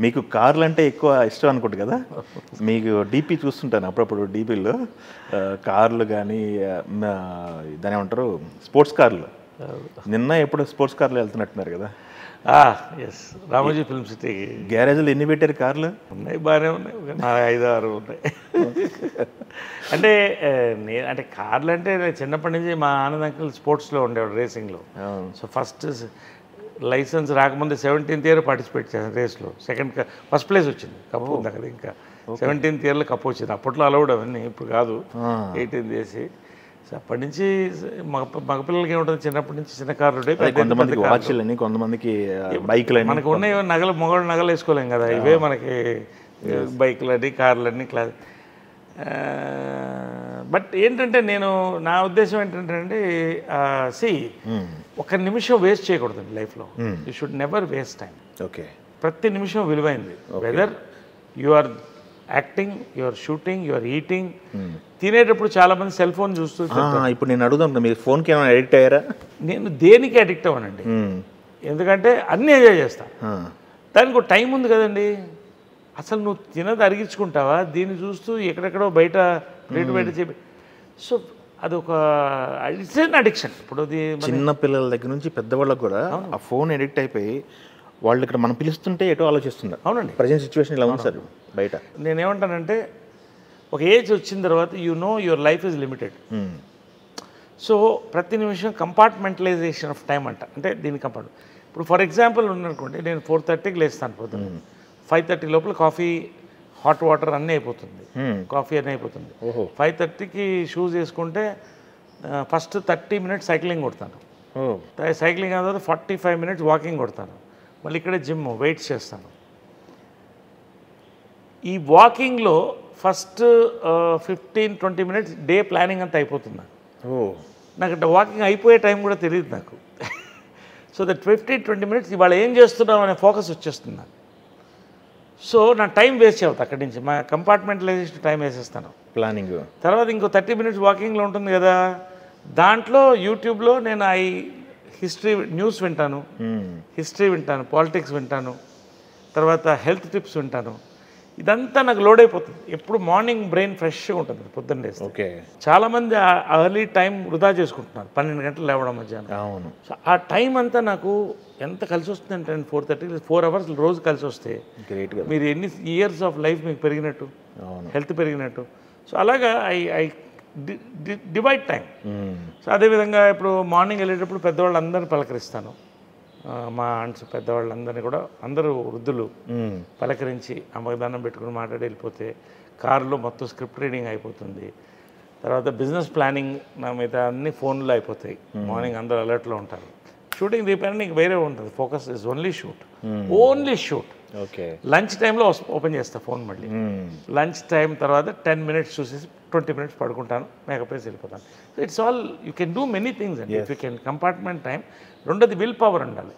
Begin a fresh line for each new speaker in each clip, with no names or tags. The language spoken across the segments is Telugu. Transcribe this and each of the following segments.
మీకు కార్లు అంటే ఎక్కువ ఇష్టం అనుకుంటు కదా? మీకు డీపీ చూస్తుంటాను అప్పుడప్పుడు డీపీలో. కార్లు కానీ దాని ఏమంటారు? స్పోర్ట్స్ కార్లు. నిన్న ఎప్పుడు స్పోర్ట్స్ కార్లు వెళ్తున్నట్టున్నారు కదా?
Yes Ramoji Film City.
గ్యారేజ్లో ఎన్ని పెట్టారు కార్లు?
ఉన్నాయి బాగానే ఉన్నాయి. నా ఐదు ఆరు ఉన్నాయి. అంటే ఆ, నే అంటే కార్లు అంటే నేను చిన్నప్పటి నుంచి మా ఆనంద్ అంకుల్ స్పోర్ట్స్లో ఉండేవాడు రేసింగ్లో. సో ఫస్ట్ లైసెన్స్ రాకముందు సెవెంటీన్త్ ఇయర్ పార్టిసిపేట్ చేశాను రేస్లో. సెకండ్ ఫస్ట్ ప్లేస్ వచ్చింది. కప్పు ఉంది అక్కడ ఇంకా? సెవెంటీన్త్ ఇయర్లో కప్పు వచ్చింది. అప్పట్లో అలౌడ్ అవన్నీ ఇప్పుడు కాదు. ఎయిటీన్త్ చేసి. అప్పటి నుంచి మగ మగపిల్లలకి ఏముంటుంది? చిన్నప్పటి నుంచి చిన్న కార్లు
కొంతమందికి వాచ్లని కొంతమందికి బైక్లని
మనకు ఉన్న నగలు మొగలు నగలు వేసుకోలేం కదా. ఇవే మనకి బైక్లని కార్లన్నీ క్లా బట్ ఏంటంటే నేను నా ఉద్దేశం ఏంటంటే సి ఒక నిమిషం వేస్ట్ చేయకూడదు లైఫ్లో you should never waste time
okay
ప్రతి నిమిషం విలువైంది. Whether you are acting you are shooting you are eating తినేటప్పుడు చాలా మంది సెల్ ఫోన్ చూస్తూ
ఇప్పుడు నేను అడుగుదాం మీరు ఫోన్కి ఏమైనా ఎడిక్ట్ అయ్యారా?
నేను దేనికి అడిక్ట్ అవ్వనండి?
మ్మ్.
ఎందుకంటే అన్నీ ఎంజాయ్ చేస్తాను
ఆ.
దానికి ఒక టైం ఉంది కదండి. అసలు నువ్వు తినది అరిగించుకుంటావా? దీన్ని చూస్తూ ఎక్కడెక్కడో బయట రేటు బయట చెప్పి సో అదొక ఇట్స్ ఎన్ అడిక్షన్. ఇప్పుడు అది
చిన్న పిల్లల దగ్గర నుంచి పెద్దవాళ్ళకు కూడా ఆ ఫోన్ ఎడిక్ట్ అయిపోయి వాళ్ళు ఇక్కడ మనం పిలుస్తుంటే ఎటో ఆలోచిస్తున్నారు.
అవునండి.
ప్రజెంట్ సిచ్యువేషన్ ఇలా ఉంది సార్? బయట.
నేనేమంటానంటే ఒక ఏజ్ వచ్చిన తర్వాత you know your life is limited. So ప్రతి నిమిషం కంపార్ట్మెంటలైజేషన్ ఆఫ్ టైం అంట. అంటే దీని కంపార్ట్ ఇప్పుడు ఫర్ ఎగ్జాంపుల్ ఉన్ననుకోండి నేను ఫోర్ థర్టీకి లేస్తాను పొద్దున్న. ఫైవ్ థర్టీ లోపల కాఫీ హాట్ వాటర్ అన్నీ అయిపోతుంది. కాఫీ అన్నీ అయిపోతుంది. ఫైవ్ థర్టీకి షూస్ వేసుకుంటే ఫస్ట్ థర్టీ మినిట్స్ సైక్లింగ్ కొడతాను. సైక్లింగ్ అయిన తర్వాత ఫార్టీ ఫైవ్ మినిట్స్ వాకింగ్ కొడతాను. మళ్ళీ ఇక్కడే జిమ్ వెయిట్స్ చేస్తాను. ఈ వాకింగ్లో first fifteen twenty minutes day planning అంతా అయిపోతుంది నాకు. అంటే వాకింగ్ అయిపోయే టైం కూడా తెలియదు నాకు. So that fifteen twenty minutes ఇవాళ ఏం చేస్తున్నాం అనే ఫోకస్ వచ్చేస్తుంది నాకు. సో నా టైం వేస్ట్ అవుతుంది అక్కడి నుంచి. మా కంపార్ట్మెంటలైజేషన్ టైం వేసేస్తాను.
ప్లానింగ్.
తర్వాత ఇంకో థర్టీ మినిట్స్ వాకింగ్లో ఉంటుంది కదా దాంట్లో యూట్యూబ్లో నేను ఐ హిస్టరీ న్యూస్ వింటాను. హిస్టరీ వింటాను పాలిటిక్స్ వింటాను. తర్వాత హెల్త్ టిప్స్ వింటాను. ఇదంతా నాకు లోడ్ అయిపోతుంది ఎప్పుడు మార్నింగ్ బ్రెయిన్ ఫ్రెష్గా ఉంటుంది పొద్దున్న
ఓకే.
చాలామంది అర్లీ టైం వృధా చేసుకుంటున్నారు పన్నెండు గంటలు లేవడం మధ్యాహ్నం.
అవును.
సో ఆ టైం అంతా నాకు ఎంత కలిసి వస్తుందంటే ఫోర్ థర్టీ ఫోర్ అవర్స్ రోజు కలిసి వస్తే
గ్రేట్ కదా.
మీరు ఎన్ని ఇయర్స్ ఆఫ్ లైఫ్ మీకు పెరిగినట్టు
అవును.
హెల్త్ పెరిగినట్టు. సో అలాగా I I divide time. So అదేవిధంగా ఇప్పుడు మార్నింగ్ వెళ్ళేటప్పుడు పెద్దవాళ్ళు అందరిని పలకరిస్తాను. మా ఆంట్స్ పెద్దవాళ్ళందరినీ కూడా అందరూ వృద్ధులు. పలకరించి అమ్మకి దండం పెట్టుకుని మాట్లాడి వెళ్ళిపోతే కారులో మొత్తం స్క్రిప్ట్ రీడింగ్ అయిపోతుంది. తర్వాత బిజినెస్ ప్లానింగ్ నా మీద అన్ని ఫోన్లో అయిపోతాయి. మార్నింగ్ అందరూ అలర్ట్లో ఉంటారు. షూటింగ్ దీపైన నీకు వేరే ఉంటుంది. Focus is only shoot. Only shoot.
Okay.
Lunch టైంలో ఓపెన్ చేస్తా ఫోన్ మళ్ళీ. లంచ్ టైం తర్వాత టెన్ మినిట్స్ చూసేసి ట్వంటీ మినిట్స్ పడుకుంటాను మేకప్ వేసి వెళ్ళిపోతాను. So it's all you can do many things అండి. If you can compartment time రెండోది విల్ పవర్ ఉండాలి.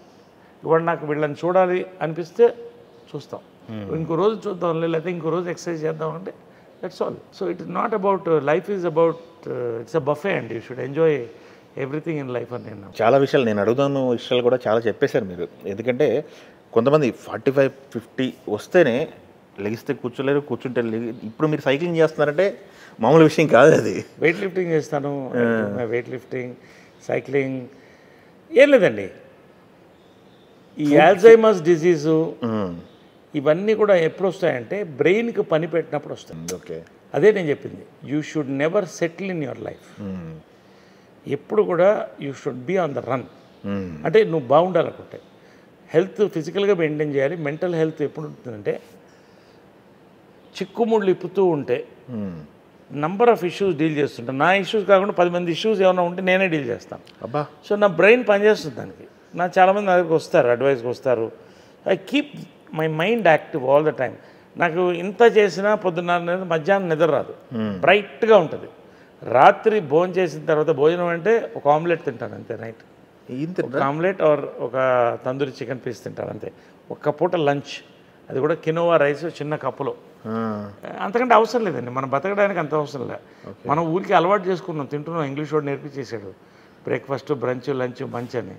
ఇవాళ నాకు వీళ్ళని చూడాలి అనిపిస్తే చూస్తాం. ఇంకో రోజు చూద్దాం లేకపోతే ఇంకో రోజు ఎక్సర్సైజ్ చేద్దాం అంటే that's all so it is not about life is about it's a buffet అండి. You should enjoy everything in life అని నేను
చాలా విషయాలు నేను అడుగుదాను విషయాలు కూడా చాలా చెప్పేశారు మీరు. ఎందుకంటే కొంతమంది ఫార్టీ ఫైవ్ ఫిఫ్టీ వస్తేనే లెగిస్తే కూర్చోలేరు కూర్చుంటే ఇప్పుడు మీరు సైక్లింగ్ చేస్తున్నారంటే మామూలు విషయం కాదు అది.
వెయిట్ లిఫ్టింగ్ చేస్తాను వెయిట్ లిఫ్టింగ్ సైక్లింగ్ ఏం లేదండి. ఈ ఆల్జైమర్స్ డిజీజు. ఇవన్నీ కూడా ఎప్పుడు వస్తాయంటే బ్రెయిన్కి పని పెట్టినప్పుడు వస్తాయి.
ఓకే.
అదే నేను చెప్పింది. You should never settle in your life. ఎప్పుడు కూడా you should be on the run. అంటే నువ్వు బాగుండాలనుకుంటే హెల్త్ ఫిజికల్గా మెయింటైన్ చేయాలి. మెంటల్ హెల్త్ ఎప్పుడు ఉంటుందంటే చిక్కుముళ్ళు ఇప్పుతూ ఉంటే
మ్మ్.
నంబర్ ఆఫ్ ఇష్యూస్ డీల్ చేస్తుంటాను నా ఇష్యూస్ కాకుండా పది మంది ఇష్యూస్ ఏమైనా ఉంటే నేనే డీల్ చేస్తాను.
అబ్బా.
సో నా బ్రెయిన్ పనిచేస్తుంది దానికి. నా చాలామంది నా దగ్గరికి వస్తారు అడ్వైస్కి వస్తారు. I keep my mind active all the time నాకు ఇంత చేసినా పొద్దున్న మధ్యాహ్నం నిద్ర రాదు. బ్రైట్గా ఉంటుంది. రాత్రి భోజనం చేసిన తర్వాత భోజనం అంటే ఒక ఆమ్లెట్ తింటాను అంతే నైట్.
ఇంత
ఒక ఆమ్లెట్ ఆర్ ఒక తందూరి చికెన్ పీస్ తింటాను అంతే. ఒక్క పూట లంచ్. అది కూడా కినోవా రైస్ చిన్న కప్పులో. అంతకంటే అవసరం లేదండి మనం బతకడానికి అంత అవసరం లేదు. మనం ఊరికి అలవాటు చేసుకున్నాం తింటున్నాం ఇంగ్లీష్ వాడు నేర్పించేసాడు బ్రేక్ఫాస్ట్ బ్రంచ్ లంచ్ మంచ్ అని.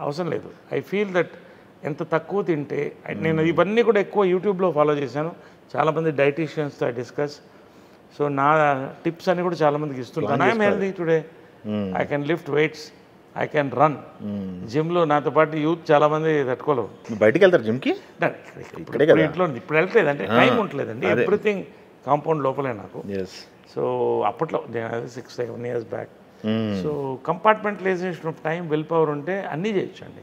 అవసరం లేదు. ఐ ఫీల్ దట్ ఎంత తక్కువ తింటే నేను ఇవన్నీ కూడా ఎక్కువ యూట్యూబ్లో ఫాలో చేశాను. చాలామంది డైటీషియన్స్తో డిస్కస్. సో నా టిప్స్ అన్ని కూడా చాలామందికి ఇస్తున్నాను I'm healthy today I can lift weights I can run. జిమ్లో నాతో పాటు యూత్ చాలామంది తట్టుకోలేవు.
బయటికి వెళ్తారు జిమ్కి?
ఇప్పుడు ఇంట్లో ఉంది. ఇప్పుడు అంటే టైం ఉండలేదండి. ఎవ్రీథింగ్ కాంపౌండ్ లోపలే నాకు. సో అప్పట్లో six seven years back so compartmentalization of time will power ఉంటే అన్నీ చేయొచ్చు అండి